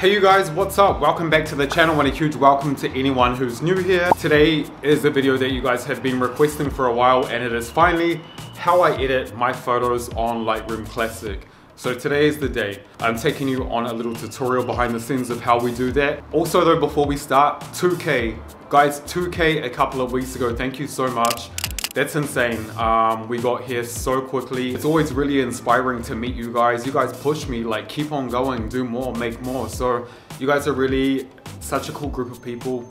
Hey you guys, what's up? Welcome back to the channel and a huge welcome to anyone who's new here. Today is a video that you guys have been requesting for a while and it is finally how I edit my photos on Lightroom Classic. So today is the day. I'm taking you on a little tutorial behind the scenes of how we do that. Also though, before we start, 2K. Guys, 2K a couple of weeks ago, thank you so much. That's insane. Um, we got here so quickly. It's always really inspiring to meet you guys. You guys push me, like keep on going, do more, make more. So you guys are really such a cool group of people.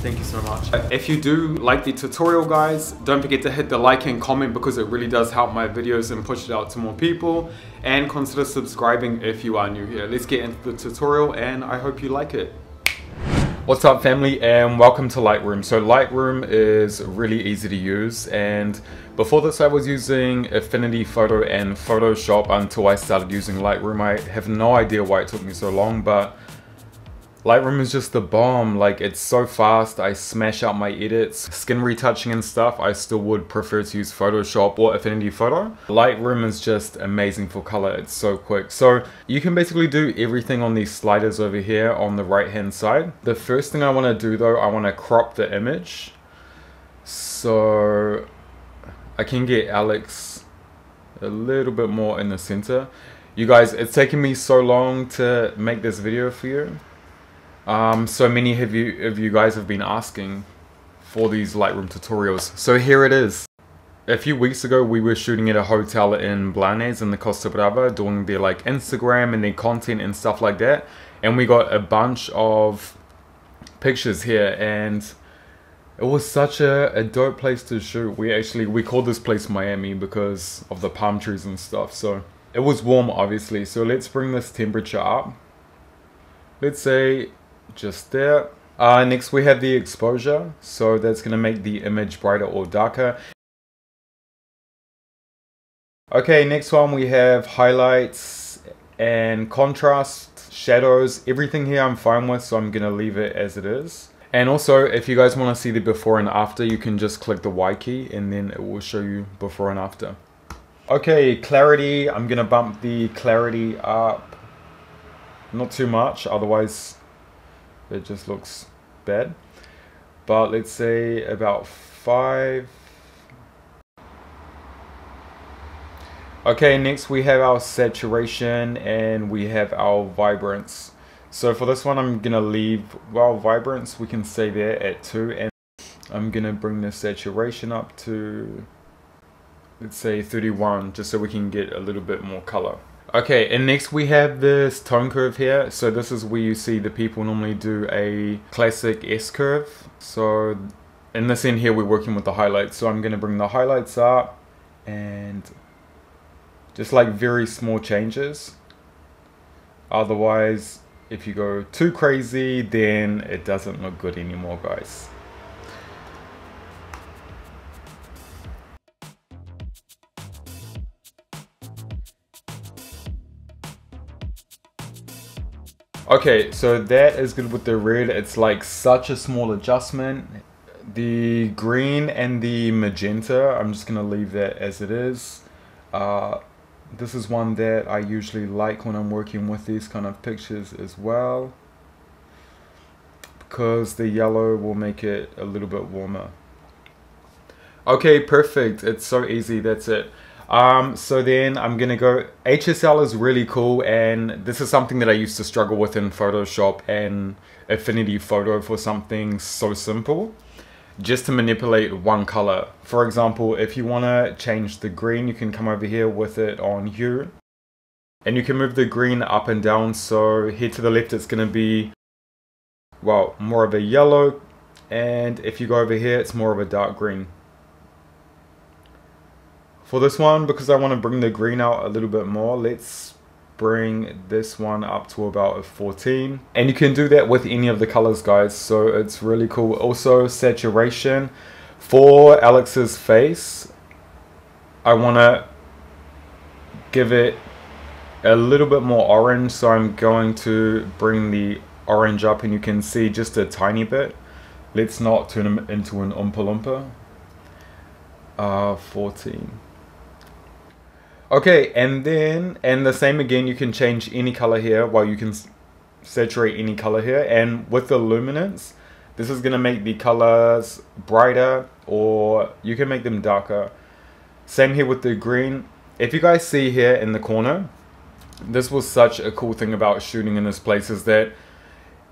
Thank you so much. If you do like the tutorial guys, don't forget to hit the like and comment because it really does help my videos and push it out to more people. And consider subscribing if you are new here. Let's get into the tutorial and I hope you like it. What's up family and welcome to Lightroom. So Lightroom is really easy to use and before this I was using Affinity Photo and Photoshop until I started using Lightroom. I have no idea why it took me so long but Lightroom is just the bomb, like it's so fast, I smash out my edits. Skin retouching and stuff, I still would prefer to use Photoshop or Affinity Photo. Lightroom is just amazing for color, it's so quick. So you can basically do everything on these sliders over here on the right hand side. The first thing I wanna do though, I wanna crop the image. So I can get Alex a little bit more in the center. You guys, it's taking me so long to make this video for you. Um, so many of you, of you guys have been asking for these Lightroom tutorials. So here it is. A few weeks ago, we were shooting at a hotel in Blanes in the Costa Brava, doing their like Instagram and their content and stuff like that. And we got a bunch of pictures here and it was such a, a dope place to shoot. We actually, we called this place Miami because of the palm trees and stuff. So it was warm, obviously. So let's bring this temperature up. Let's say just there. Uh, next we have the exposure, so that's going to make the image brighter or darker. Okay, next one we have highlights and contrast, shadows, everything here I'm fine with, so I'm going to leave it as it is. And also, if you guys want to see the before and after, you can just click the Y key and then it will show you before and after. Okay, clarity, I'm going to bump the clarity up. Not too much, otherwise it just looks bad. But let's say about five. Okay next we have our saturation and we have our vibrance. So for this one I'm gonna leave well vibrance we can say there at 2 and I'm gonna bring the saturation up to let's say 31 just so we can get a little bit more color Okay, and next we have this tone curve here. So this is where you see the people normally do a classic S curve. So in this end here, we're working with the highlights. So I'm gonna bring the highlights up and just like very small changes. Otherwise, if you go too crazy, then it doesn't look good anymore, guys. Okay, so that is good with the red. It's like such a small adjustment. The green and the magenta, I'm just gonna leave that as it is. Uh, this is one that I usually like when I'm working with these kind of pictures as well. Because the yellow will make it a little bit warmer. Okay, perfect. It's so easy, that's it. Um, so then I'm gonna go, HSL is really cool and this is something that I used to struggle with in Photoshop and Affinity Photo for something so simple. Just to manipulate one color. For example, if you wanna change the green, you can come over here with it on hue. And you can move the green up and down, so here to the left it's gonna be, well, more of a yellow. And if you go over here, it's more of a dark green for this one because I want to bring the green out a little bit more let's bring this one up to about a 14 and you can do that with any of the colors guys so it's really cool. Also saturation. For Alex's face I want to give it a little bit more orange so I'm going to bring the orange up and you can see just a tiny bit. Let's not turn him into an Oompa Loompa. Uh, 14 Okay, and then, and the same again, you can change any color here. Well, you can saturate any color here. And with the luminance, this is gonna make the colors brighter or you can make them darker. Same here with the green. If you guys see here in the corner, this was such a cool thing about shooting in this place is that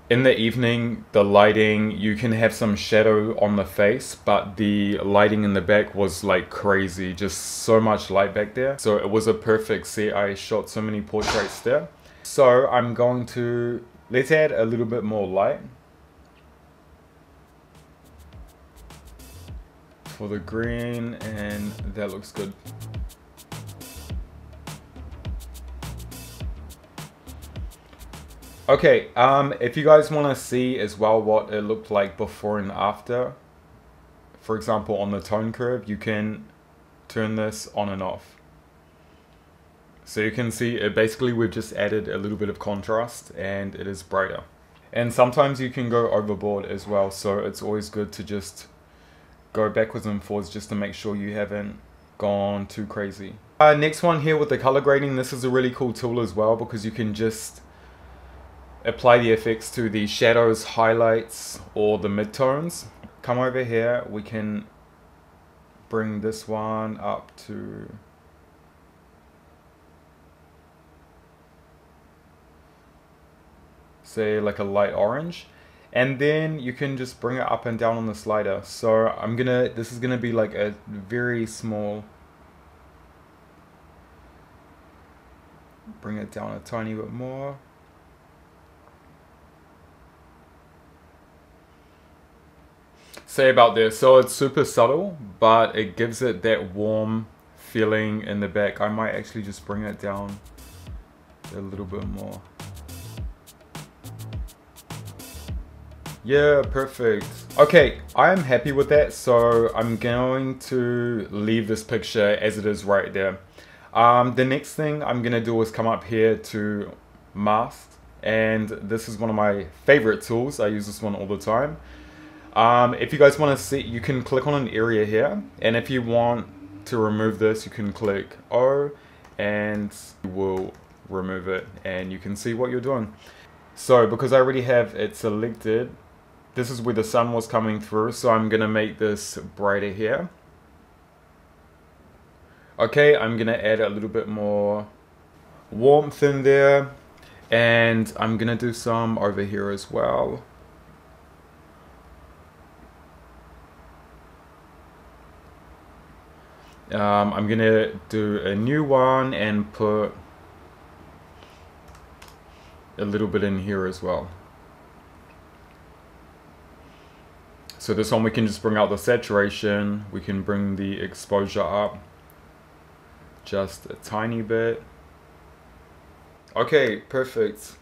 in the evening, the lighting, you can have some shadow on the face, but the lighting in the back was like crazy. Just so much light back there. So it was a perfect set. I shot so many portraits there. So I'm going to, let's add a little bit more light. For the green and that looks good. Okay, um, if you guys want to see as well what it looked like before and after, for example on the tone curve, you can turn this on and off. So you can see it basically we've just added a little bit of contrast and it is brighter. And sometimes you can go overboard as well, so it's always good to just go backwards and forwards just to make sure you haven't gone too crazy. Uh, next one here with the color grading, this is a really cool tool as well because you can just apply the effects to the shadows, highlights, or the midtones. Come over here, we can bring this one up to say like a light orange. And then you can just bring it up and down on the slider. So I'm gonna this is gonna be like a very small bring it down a tiny bit more say about this. So it's super subtle, but it gives it that warm feeling in the back. I might actually just bring it down a little bit more. Yeah, perfect. Okay, I am happy with that, so I'm going to leave this picture as it is right there. Um, the next thing I'm gonna do is come up here to mask, and this is one of my favorite tools. I use this one all the time. Um, if you guys want to see, you can click on an area here, and if you want to remove this, you can click O, and you will remove it, and you can see what you're doing. So, because I already have it selected, this is where the sun was coming through, so I'm going to make this brighter here. Okay, I'm going to add a little bit more warmth in there, and I'm going to do some over here as well. Um, I'm gonna do a new one and put a little bit in here as well. So this one we can just bring out the saturation, we can bring the exposure up just a tiny bit. Okay, perfect.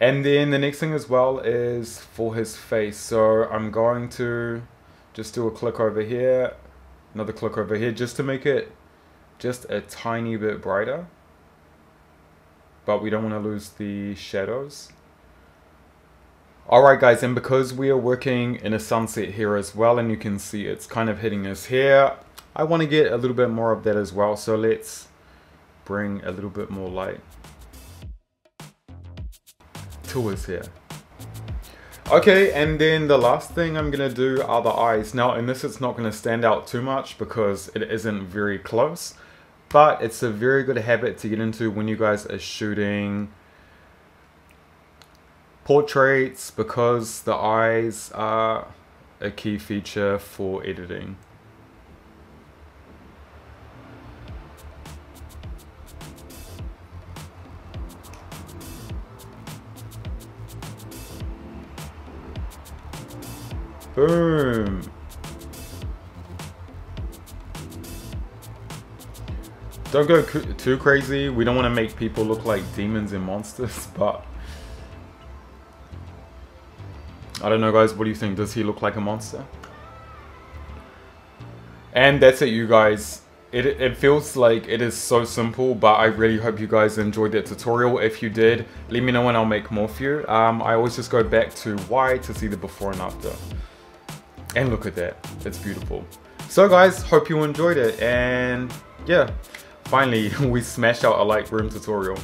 And then the next thing as well is for his face. So I'm going to just do a click over here another click over here just to make it just a tiny bit brighter. But we don't want to lose the shadows. Alright guys and because we are working in a sunset here as well and you can see it's kind of hitting us here I want to get a little bit more of that as well. So let's bring a little bit more light to us here Okay, and then the last thing I'm to do are the eyes. Now, in this it's not to stand out too much because it isn't very close, but it's a very good habit to get into when you guys are shooting portraits because the eyes are a key feature for editing. Boom. Don't go too crazy. We don't want to make people look like demons and monsters, but... I don't know guys, what do you think? Does he look like a monster? And that's it you guys. It, it feels like it is so simple, but I really hope you guys enjoyed that tutorial. If you did, let me know and I'll make more for you. Um, I always just go back to Y to see the before and after. And look at that, it's beautiful. So guys, hope you enjoyed it and yeah, finally we smashed out a Lightroom tutorial.